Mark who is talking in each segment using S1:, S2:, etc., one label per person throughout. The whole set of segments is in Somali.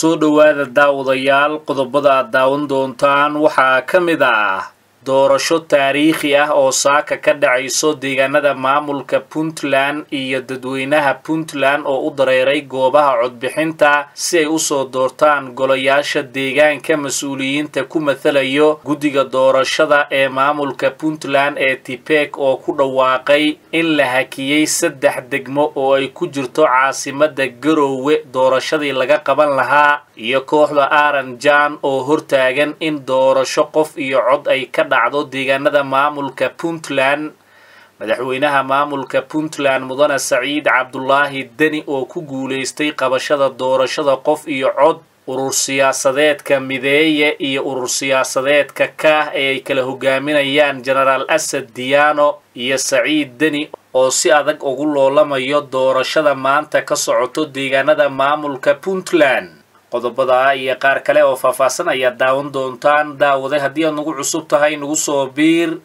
S1: soo dhowaada daawadayaal qodobada aad daawan doontaan waxaa ka mid ah doorasho taariikhi ah oo saaka ka dhacayso deegaanada maamulka puntland iyo dadweynaha puntland oo u dareeray goobaha codbixinta si ay u soo doortaan golayaasha deegaanka mas'uuliyiinta ku mathalayo guddiga doorashada ee maamulka puntland ee tipek oo ku dhawaaqay in la hakiyey saddex degmo oo ay ku jirto caasimada garoowe doorashadii laga qaban lahaa iyo kooxda aranjan oo hortaagan in doorasho qof iyo cod ay ka dhacdo deegaanada maamulka puntland. Madaxweynaha maamulka puntland mudane saciid cabdulaahi deni oo ku guulaystay qabashada doorashada qof iyo cod urur siyaasadeedka mideeye iyo urur siyaasadeedka kaah ee ay kala hogaaminayaan genaraal asad diyaano iyo saciid deni oo si adag ugu loolamayo doorashada maanta ka socoto deegaanada maamulka puntland qodobada iyo qaar kale oo faahfaahsan ayaad daawan doontaan. Daawade haddii aad nagu cusub tahay nagu soo biir.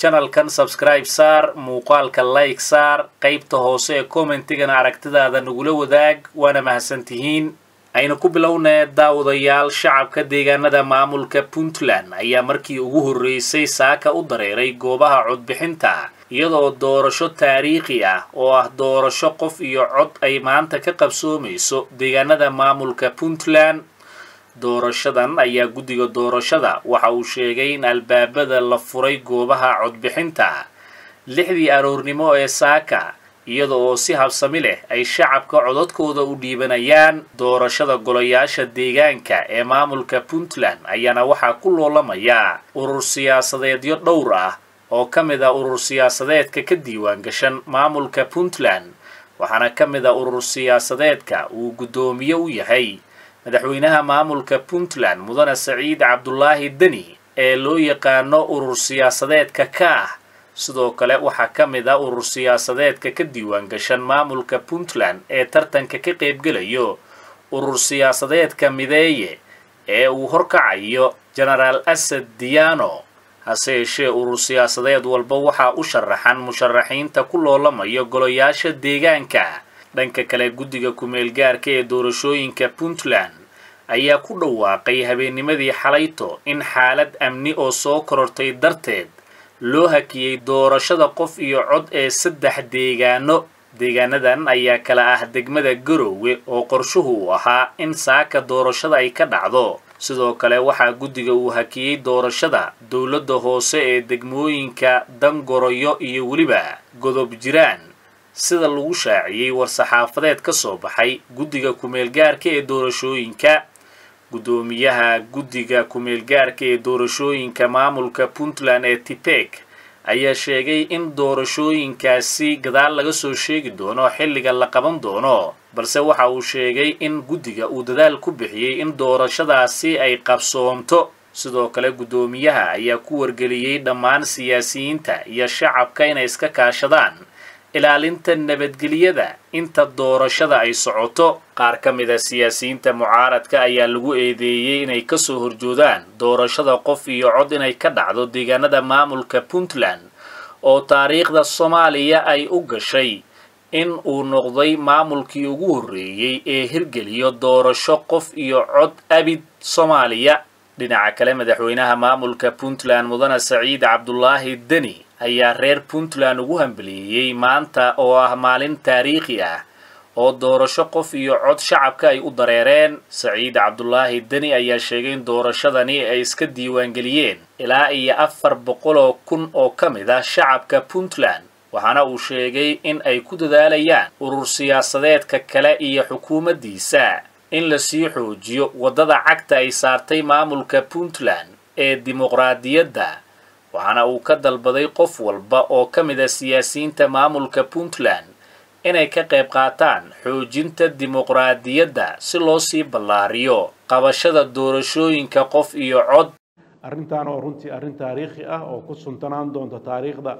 S1: Janalkan sabscribe saar muuqaalka like saar qaybta hoose ee commentigana aragtidaada nagula wadaag waana mahadsantihiin. Aynu ku bilownee daawadayaal shacabka deegaanada maamulka puntland ayaa markii ugu horreysay saaka u dareeray goobaha codbixinta iyadoo doorasho taariikhi ah oo ah doorasho qof iyo cod ay maanta ka qabsoomayso deegaanada maamulka puntland. Doorashadan ayaa guddiga doorashada waxa uu sheegay in albaabada la furay goobaha codbixinta lixdii aroornimo ee saaka iyada oo si habsami leh ay shacabka codadkooda u dhiibanayaan. Doorashada golayaasha deegaanka ee maamulka puntland ayaana waxaa ku loolamaya urur siyaasadeedyo dhowr ah oo ka mid ah urur siyaasadeedka ka diiwaan gashan maamulka puntland waxaana ka mid ah urur siyaasadeedka uu guddoomiye u yahay. Madaxweynaha maamulka puntland mudane saciid cabdulaahi deni ee loo yaqaano urur siyaasadeedka kaah sidoo kale waxaa ka mid ah urur siyaasadeedka ka diiwaan gashan maamulka puntland ee tartanka ka qaybgelayo urur siyaasadeedka mideeye ee uu horkacayo genaraal asad diyaano hase yeeshee urur siyaasadeed walba waxaa u sharaxan musharaxiinta ku loolamayo golayaasha deegaanka. Dhanka kale guddiga ku-meelgaarka ee doorashooyinka puntland ayaa ku dhawaaqay habeennimadii xalayto in xaalad amni oo soo korortay darteed loo hakiyey doorashada qof iyo cod ee saddex deegaano. Deegaanadan ayaa kala ah degmada garoowe oo qorshuhu ahaa in saaka doorashada ay ka dhacdo sidoo kale waxaa guddiga uu hakiyey doorashada dowladda hoose ee degmooyinka dangoroyo iyo weliba godob jiraan. Sida lagu shaaciyey war-saxaafadeed ka soo baxay guddiga ku-meelgaarka ee doorashooyinka guddoomiyaha guddiga ku-meelgaarka ee doorashooyinka maamulka puntland ee tipek ayaa sheegay in doorashooyinkaasi gadaal laga soo sheegi doono xilliga la qaban doono balse waxa uu sheegay in guddiga uu dadaal ku bixiyey in doorashadaasi ay qabsoomto. Sidoo kale guddoomiyaha ayaa ku wargeliyey dhammaan siyaasiyiinta iyo shacabka inay iska kaashadaan. Ilaalinta nabadgelyada inta doorashada ay socoto qaar ka mid a siyaasiyiinta mucaaradka ayaa lagu eedeeyey inay ka soo horjoodaan doorashada qof iyo cod inay ka dhacdo deegaanada maamulka puntland oo taariikhda soomaaliya ay u gashay in uu noqday maamulkii ugu horreeyey ee hirgeliyo doorasho qof iyo cod abid soomaaliya. Dhinaca kale madaxweynaha maamulka puntland mudane saciid cabdulaahi deni ayaa reer puntland ugu hambelieyey maanta oo ah maalin taariikhi ah oo doorasho qof iyo cod shacabka ay u dareereen. Saciid cabdulaahi deni ayaa sheegay in doorashadani ay iska diiwaangeliyeen ilaa iyo afar boqoloo kun oo ka mid ah shacabka puntland waxaana uu sheegay in ay ku dadaalayaan urur siyaasadeedka kale iyo xukuumaddiisa. In la sii xoojiyo waddada cagta ay saartay maamulka puntland ee dimuqraadiyadda waxaana uu ka dalbaday qof walba oo ka mid a siyaasiyiinta maamulka puntland inay ka qayb qaataan xoojinta dimuqraadiyadda si loo sii ballaariyo qabashada doorashooyinka qof iyo cod.
S2: Arrintan oo runtii arrin taariikhi ah oo ku suntanaan doonta taariikhda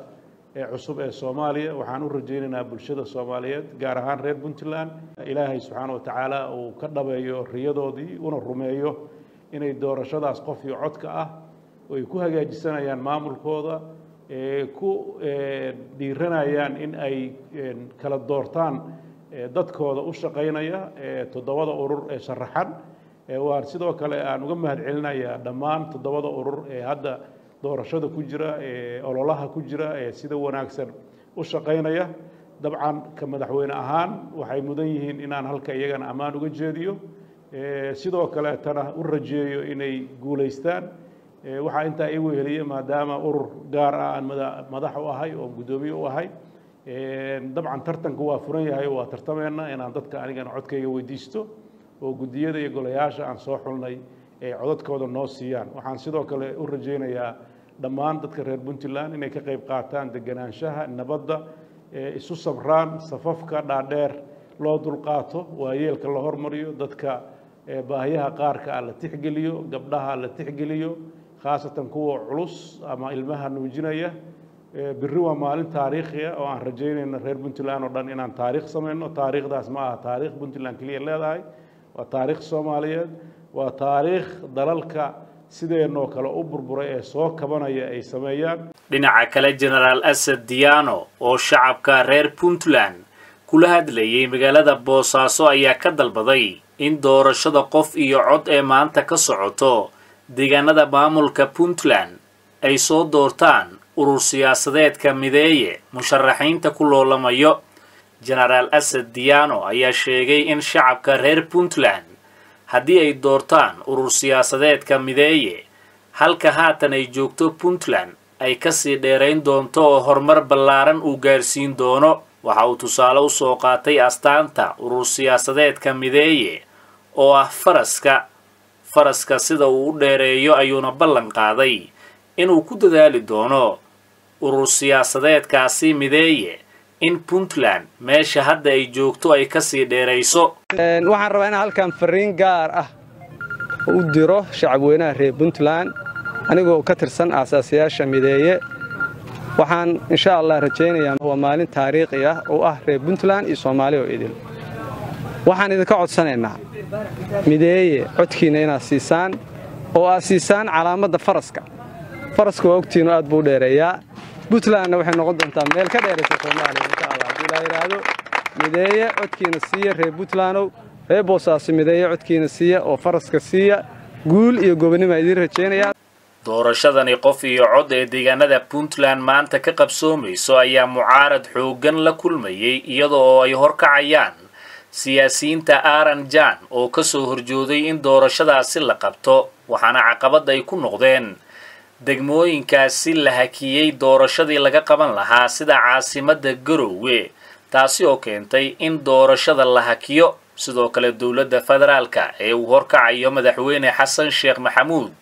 S2: ee cusub ee soomaaliya. Waxaan u rajaynaynaa bulshada soomaaliyeed gaar ahaan reer puntland. Ilaahay subxaana wa tacaala uu ka dhabeeyo riyadoodii una rumeeyo inay doorashadaas qof iyo codka ah ay ku hagaajisanayaan maamulkooda ku dhiiranayaan in ay kala doortaan dadkooda u shaqaynaya toddobada urur ee sharaxan. Waan sidoo kale aan uga mahad celinayaa dhammaan toddobada urur ee hadda doorashada ku jira ololaha ku jira sida wanaagsan u shaqaynaya. Dabcan ka madaxweyne ahaan waxay mudan yihiin inaan halka iyagana ammaan uga jeediyo. Sidoo kaleetana u rajeeyo inay guulaystaan. Waxaa intaa ii weheliye maadaama urur gaar ah aan madax u ahay oo guddoomiye u ahay. Dabcan tartanku waa furan yahay waa tartameenna inaan dadka anigana codkayga weydiisto oo guddiyada iyo golayaasha aan soo xulnay ay codadkooda noo siiyaan. Waxaan sidoo kale u rajaynayaa dhammaan dadka reer puntland inay ka qayb qaataan deganaanshaha nabadda isu sabraan safafka dhaadheer loo dulqaato waayeelka la hormariyo dadka baahiyaha qaarka ah la tixgeliyo gabdhaha la tixgeliyo khaasatan kuwa culus ama ilmaha nuujinaya. Berri waa maalin taariikhiya oo aan rajaynayno reer puntland oo dhan inaan taariikh samayno. Taariikhdaas ma aha taariikh puntland keliya leedahay. Waa taariikh soomaaliyeed. Waa taariikh dalalka sideenoo kale u burburay ee soo kabanaya ay sameeyaan.
S1: Dhinaca kale genaraal asad diyaano oo shacabka reer puntland kula hadlayay magaalada boosaaso ayaa ka dalbaday in doorashada qof iyo cod ee maanta ka socoto deegaanada maamulka puntland ay soo doortaan urur siyaasadeedka mideeye musharaxiinta ku loolamayo. Genaraal asad diyaano ayaa sheegay in shacabka reer puntland haddii ay doortaan urur siyaasadeedka mideeye halka haatan ay joogto puntland ay ka sii dheerayn doonto oo horumar ballaaran uu gaarsiin doono waxa uu tusaale u soo qaatay astaanta urur siyaasadeedka mideeye oo ah faraska. Faraska sida uu u dheereeyo ayuuna ballan qaaday inuu ku dadaali doono urur siyaasadeedkaasi mideeye in puntland. Meesha hadda ay joogto ay ka sii dheerayso.
S3: Waxaan rabaa inaan halkan fariin gaar ah u diro shacabweynaha reer puntland anigoo ka tirsan aasaasiyaasha mideeye. Waxaan insha allah rajaynayaa waa maalin taariikhi ah oo ah reer puntland iyo soomaali oo idil. Waxaan idinka codsanaynaa mideeye codkiinna inaad siisaan oo aad siisaan calaamadda faraska. Faraska waa ogtiinu aad buu dheereeyaa puntlandna waxay noqon doontaa meel ka dheeraysa soomaaliya insha allah. Haddii laa yidhaahdo mideeye codkiina siiya reer puntlandow reer boosaaso mideeye codkiina siiya oo faraska siiya guul iyo gobonnima idiin rajaynayaa
S1: doorashadani qof iyo cod ee deegaanada puntland maanta ka qabsoomayso ayaa mucaarad xooggan la kulmayay iyada oo ay horkacayaan siyaasiyiinta aaran jan oo ka soo horjooday in doorashadaasi la qabto waxaana caqabad ay ku noqdeen degmooyinkaasi la hakiyey doorashadii laga qaban lahaa sida caasimadda garoowe taasi oo keentay in doorashada la hakiyo. Sidoo kale dowladda federaalka ee uu horkacayo madaxweyne xasan sheekh maxamuud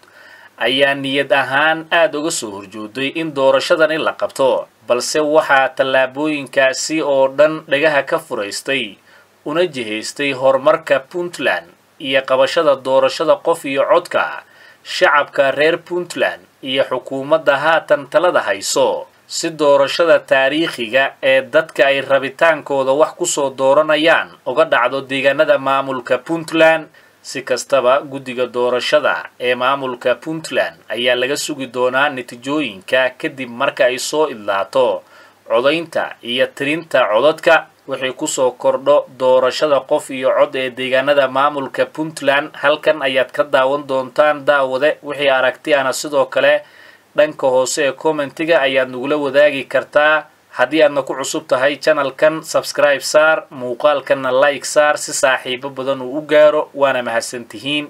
S1: ayaa niyad ahaan aada uga soo horjooday in doorashadani la qabto balse waxaa tallaabooyinkaasi oo dhan dhagaha ka furaystay una jihaystay horumarka puntland iyo qabashada doorashada qof iyo codka shacabka reer puntland iyo xukuumadda haatan talada hayso. Si doorashada taariikhiga ee dadka ay rabitaankooda wax ku soo dooranayaan uga dhacdo deegaanada maamulka puntland si kastaba guddiga doorashada ee maamulka puntland ayaa laga sugi doonaa natiijooyinka kadib marka ay soo idlaato codaynta iyo tirinta codadka wixii ku soo kordho doorashada qof iyo cod ee deegaanada maamulka puntland. Halkan ayaad ka daawan doontaan daawade. Wixii aragti ana sidoo kale dhanka hoose ee commentiga ayaad nagula wadaagi kartaa. Haddii aadna ku cusub tahay janalkan sabscribe saar muuqaalkanna like saar si saaxiibo badan uu u gaaro waana mahadsantihiin